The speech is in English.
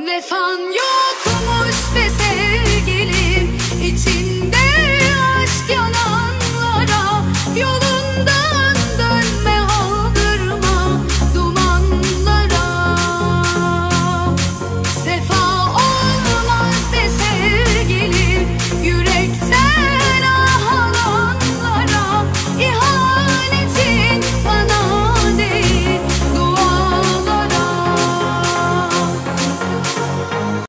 Vefan yok